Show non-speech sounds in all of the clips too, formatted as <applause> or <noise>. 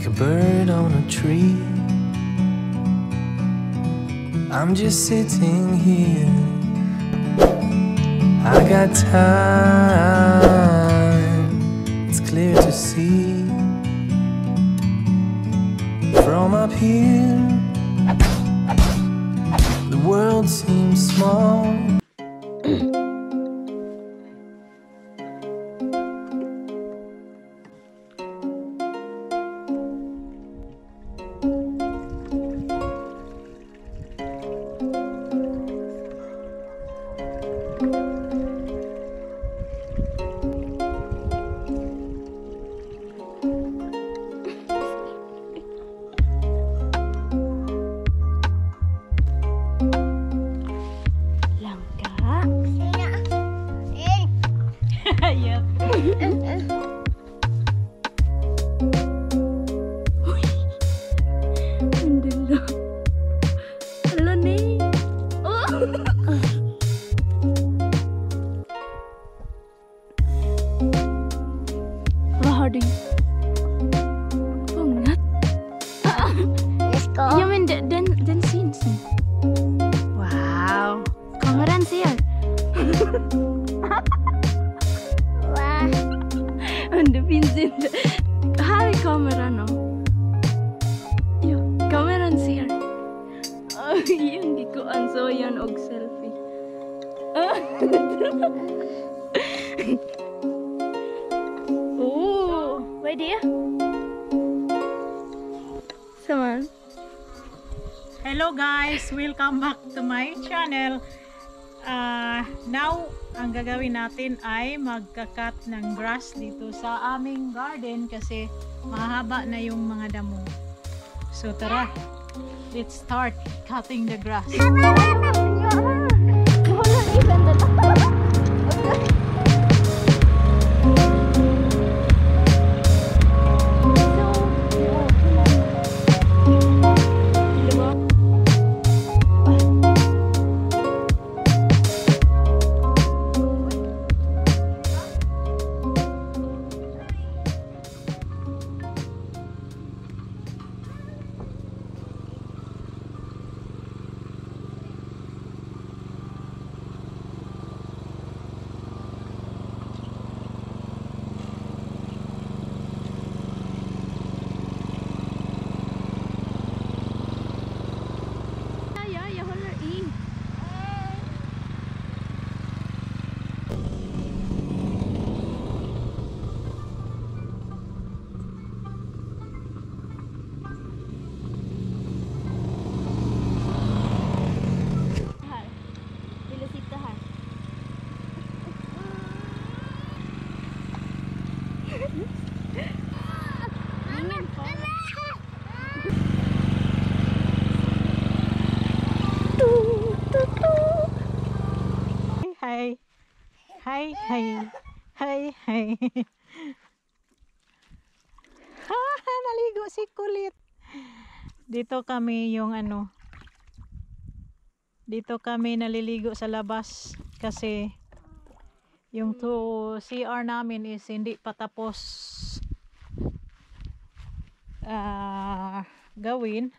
like a bird on a tree. I'm just sitting here. I got time, it's clear to see. From up here, the world seems small. Go. Ja men den, den, den syns nu. Wow. Kameran ser. Wow. Men det finns inte. Här är kameran och. Ja, kameran ser. Ay, hindi ko anso yan og selfie. <laughs> oh, vad är det? Saman. Hello guys! Welcome back to my channel. Ah, now, ang gagawin natin ay magkakat ng grass dito sa aming garden kasi mahaba na yung mga damo. So tara, let's start cutting the grass. Wala Hi! Hi! Hi! Hi! ha! <laughs> Naligo si Kulit! Dito kami yung ano dito kami naliligo sa labas kasi yung to CR namin is hindi pa tapos ah, gawin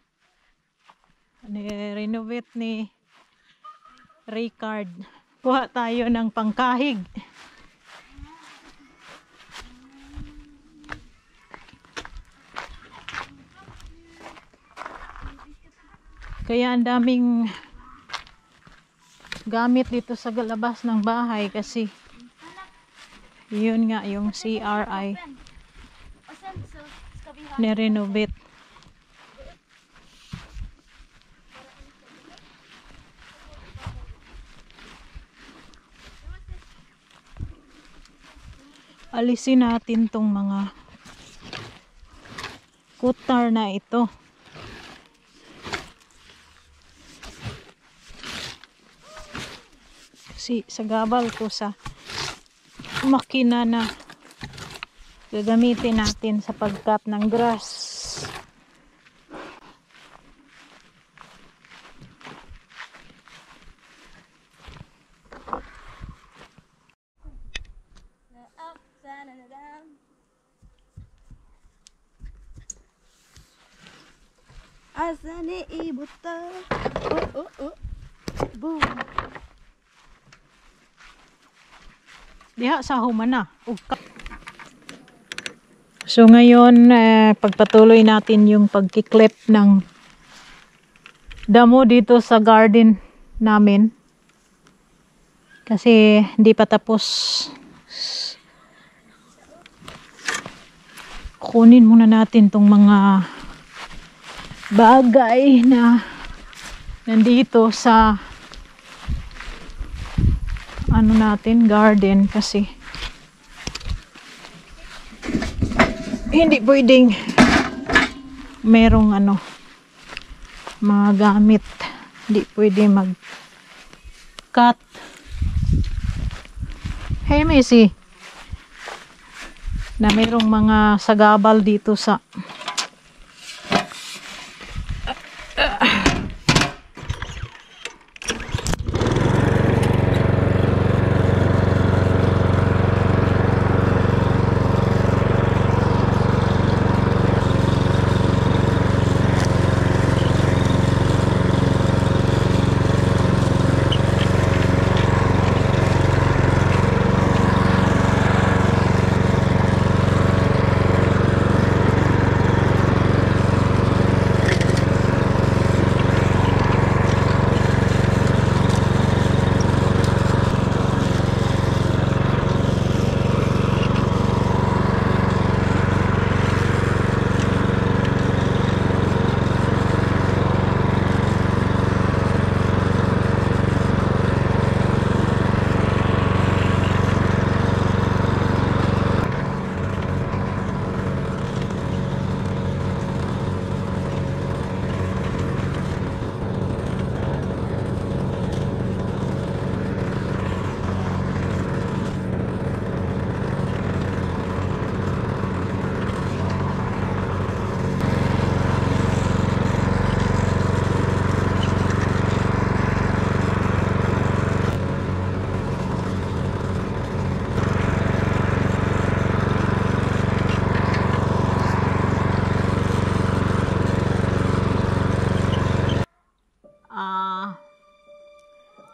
ni-renovate ni Ricard kuha tayo ng pangkahig. Kaya ang daming gamit dito sa labas ng bahay kasi yun nga yung CRI ni-renovate alisin natin tong mga kutar na ito. Kasi sa gabal ko sa makina na gagamitin natin sa pagkat ng grass asa ni ibuta. Oh, oh, oh. Boom. Diha sa human na. ug ka- So ngayon, eh, pagpatuloy natin yung pagkiklip ng damo dito sa garden namin. Kasi hindi pa tapos. Kunin muna natin tong mga bagay na nandito sa ano natin, garden kasi hindi pwedeng merong ano mga gamit. Hindi pwede mag cut hey Missy na merong mga sagabal dito sa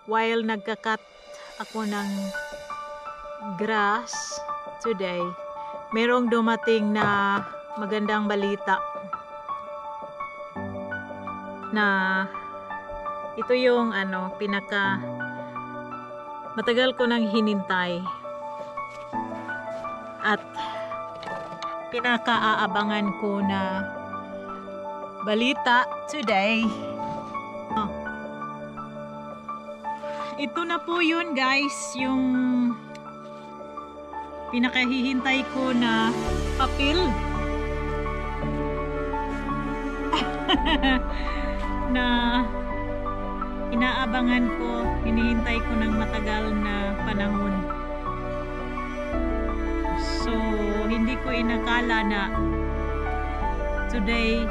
while nagkakat ako ng grass today, merong dumating na magandang balita na ito yung ano pinaka matagal ko nang hinintay at pinakaaabangan ko na balita today ito na po yun guys yung pinakahihintay ko na papel. <laughs> Na inaabangan ko hinihintay ko ng matagal na panahon. So hindi ko inakala na today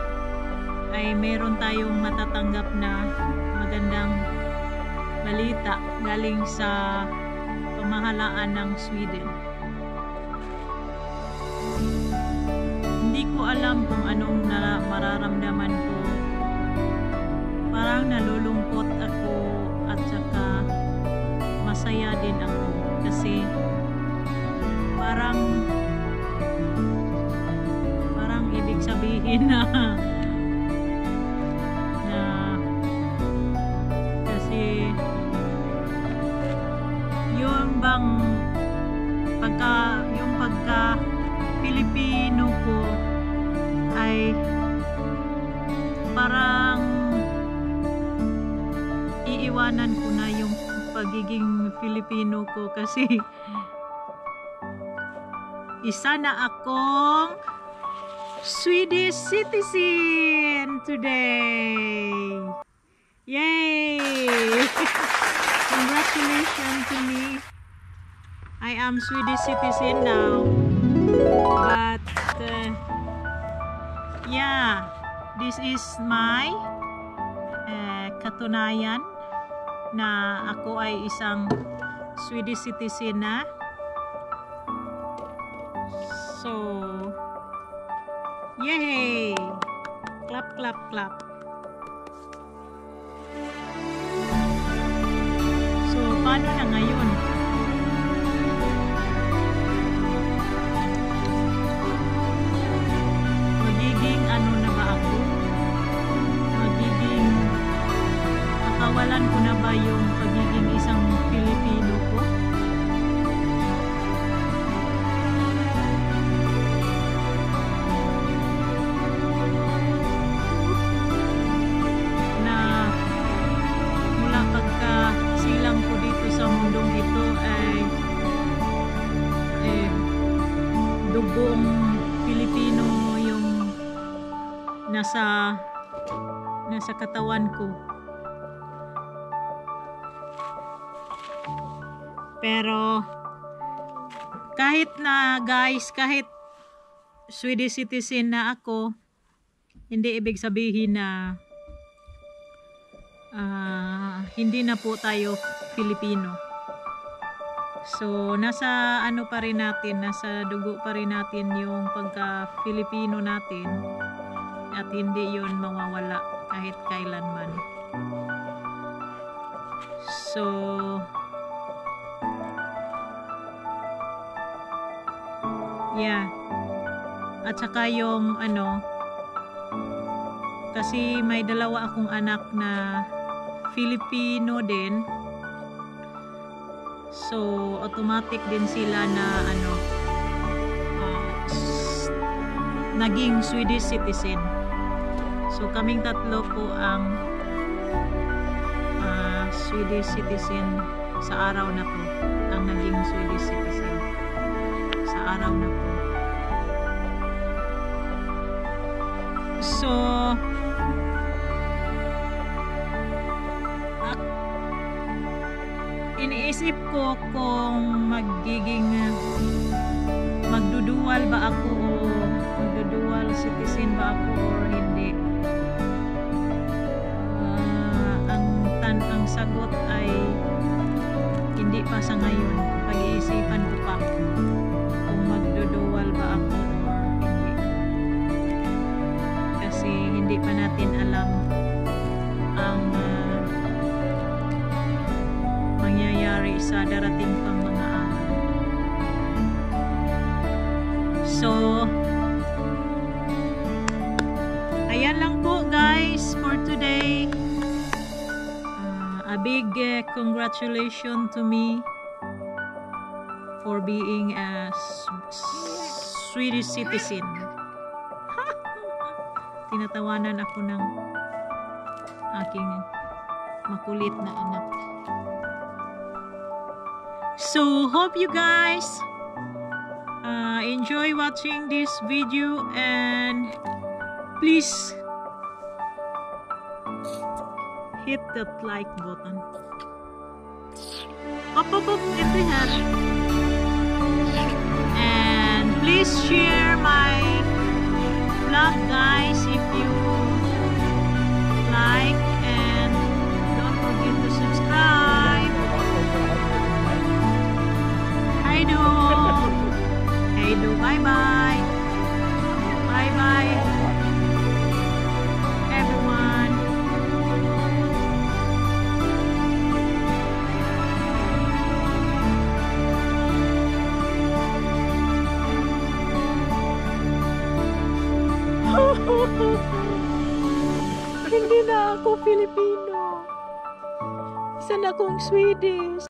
ay meron tayong matatanggap na magandang balita galing sa pamahalaan ng Sweden. Hindi ko alam kung anong nara- mararamdaman ko. Parang nalulungkot ako at saka masaya din ako kasi parang parang ibig sabihin na na <laughs> parang iiwanan ko na yung pagiging Filipino ko kasi isa na akong Swedish citizen today. Yay! <laughs> Congratulations to me. I am Swedish citizen now. This is my uh, katunayan na ako ay isang Swedish citizen na. So, yay! Clap, clap, clap. So, paano na ngayon? Dugong Pilipino yung nasa nasa katawan ko pero kahit na guys kahit Swedish citizen na ako hindi ibig sabihin na ah, hindi na po tayo Filipino. So, nasa ano pa rin natin, nasa dugo pa rin natin yung pagka-Filipino natin at hindi yun mawawala kahit kailanman. So, yeah. At saka yung ano, kasi may dalawa akong anak na Filipino din. So, automatic din sila na ano s- naging Swedish citizen. So, kaming tatlo po ang ah, Swedish citizen sa araw na to. Ang naging Swedish citizen sa araw na to. Iniisip ko kung magiging magdudual ba ako o magdudual citizen ba ako or hindi. Ah, ang tan ang sagot ay hindi pa sa ngayon. Pag-iisipan ko pa kung magdudual ba ako or hindi. Kasi hindi pa natin alam sa darating pang mga araw. So, ayan lang po guys for today. Uh, a big uh, congratulations to me for being a Swedish citizen. <laughs> Tinatawanan ako ng aking makulit na anak. So, hope you guys uh, enjoy watching this video and please hit that like button. Up, up, up, in the. And please share my vlog, guys, if you like and don't forget to subscribe. Hi do. Hey do. Bye bye. Bye bye. Everyone. <laughs> Hindi na ako Filipino. Isa na akong Swedish.